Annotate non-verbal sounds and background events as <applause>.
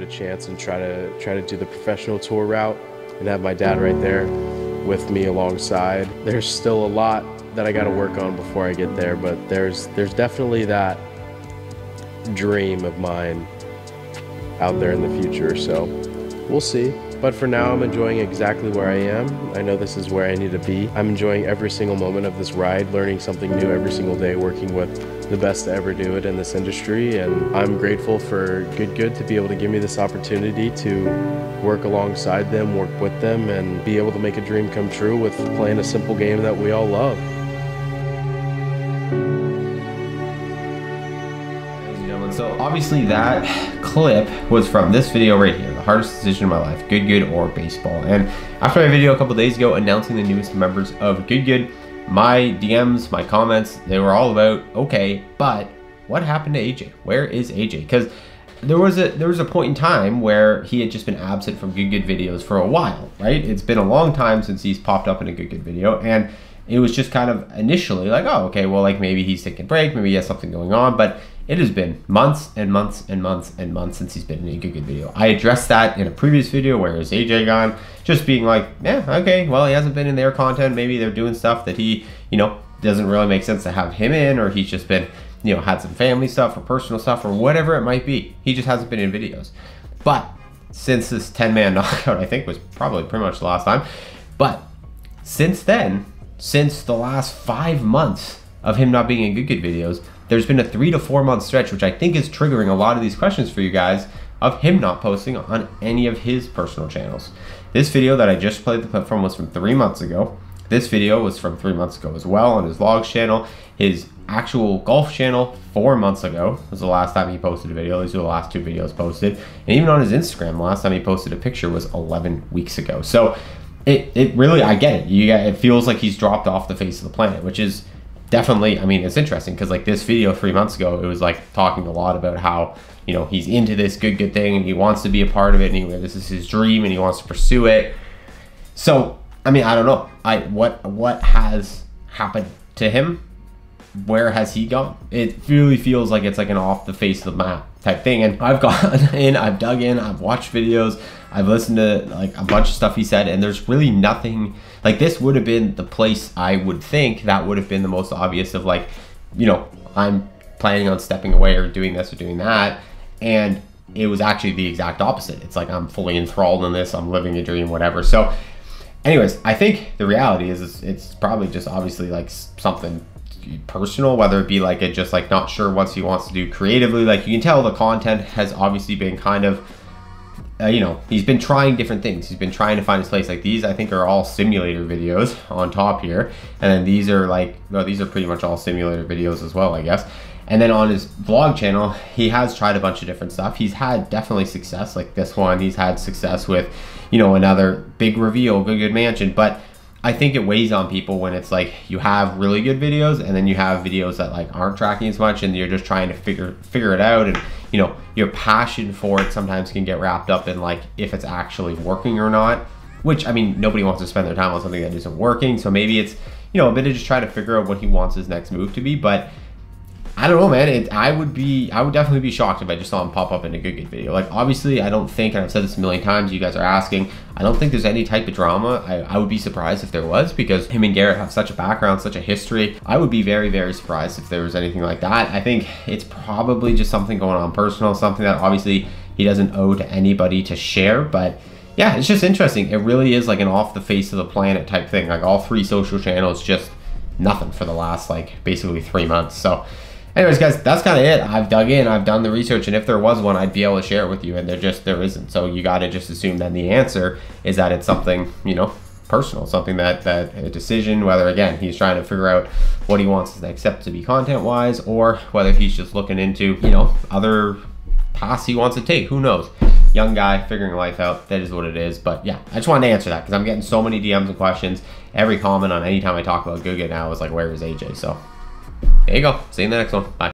chance and try to try to do the professional tour route and have my dad right there with me alongside. There's still a lot that I got to work on before I get there, but there's there's definitely that dream of mine out there in the future. So we'll see. But for now, I'm enjoying exactly where I am. I know this is where I need to be. I'm enjoying every single moment of this ride, learning something new every single day, working with the best to ever do it in this industry. And I'm grateful for Good Good to be able to give me this opportunity to work alongside them, work with them, and be able to make a dream come true with playing a simple game that we all love. So obviously that clip was from this video right here, the hardest decision of my life, Good Good or baseball. And after my video a couple days ago announcing the newest members of Good Good, my DMs, my comments, they were all about, okay, but what happened to AJ? Where is AJ? Because there was a there was a point in time where he had just been absent from Good Good videos for a while, right? It's been a long time since he's popped up in a Good Good video, and it was just kind of initially like, oh, okay, well, like maybe he's taking a break, maybe he has something going on, but it has been months and months and months and months since he's been in a good, good video. I addressed that in a previous video where is AJ gone, just being like, yeah, okay, well, he hasn't been in their content. Maybe they're doing stuff that he, you know, doesn't really make sense to have him in, or he's just been, you know, had some family stuff or personal stuff or whatever it might be. He just hasn't been in videos. But since this 10 man <laughs> knockout, I think was probably pretty much the last time. But since then, since the last five months of him not being in good, good videos, there's been a three to four month stretch, which I think is triggering a lot of these questions for you guys of him not posting on any of his personal channels. This video that I just played the clip from was from three months ago. This video was from three months ago as well on his vlogs channel. His actual golf channel four months ago was the last time he posted a video. These are the last two videos posted. And even on his Instagram, the last time he posted a picture was 11 weeks ago. So it, it really, I get it. You it feels like he's dropped off the face of the planet, which is definitely, I mean, it's interesting because like this video three months ago, it was like talking a lot about how, you know, he's into this good, good thing and he wants to be a part of it and he, this is his dream and he wants to pursue it. So, I mean, I don't know. I, what, what has happened to him? Where has he gone? It really feels like it's like an off the face of the map type thing. And I've gone <laughs> in, I've dug in, I've watched videos, I've listened to like a bunch of stuff he said, and there's really nothing like this would have been the place I would think that would have been the most obvious of like, you know, I'm planning on stepping away or doing this or doing that. And it was actually the exact opposite. It's like I'm fully enthralled in this, I'm living a dream, whatever. So, anyways, I think the reality is, is it's probably just obviously like something personal, whether it be like it just like not sure what he wants to do creatively. Like you can tell the content has obviously been kind of, uh, you know, he's been trying different things. He's been trying to find his place. Like these, I think are all simulator videos on top here, and then these are like, well, these are pretty much all simulator videos as well, I guess. And then on his vlog channel, he has tried a bunch of different stuff. He's had definitely success, like this one. He's had success with, you know, another big reveal, Good Good Mansion, but I think it weighs on people when it's like you have really good videos and then you have videos that like aren't tracking as much and you're just trying to figure figure it out and you know your passion for it sometimes can get wrapped up in like if it's actually working or not which I mean nobody wants to spend their time on something that isn't working. So maybe it's you know a bit of just trying to figure out what he wants his next move to be. But I don't know, man. It, I would be, I would definitely be shocked if I just saw him pop up in a good good video. Like, obviously, I don't think, and I've said this a million times. You guys are asking. I don't think there's any type of drama. I, I would be surprised if there was because him and Garrett have such a background, such a history. I would be very, very surprised if there was anything like that. I think it's probably just something going on personal, something that obviously he doesn't owe to anybody to share, but yeah, it's just interesting. It really is like an off the face of the planet type thing. Like all three social channels, just nothing for the last like basically three months. So anyways guys that's kind of it. I've dug in i've done the research and if there was one i'd be able to share it with you and there just there isn't. So you got to just assume then the answer is that it's something you know personal something that that a decision whether again he's trying to figure out what he wants next step to be content wise or whether he's just looking into you know other paths he wants to take. Who knows? Young guy figuring life out that is what it is. But yeah i just wanted to answer that because i'm getting so many dms and questions. Every comment on any time i talk about Guga now is like where is aj so there you go. See you in the next one. Bye.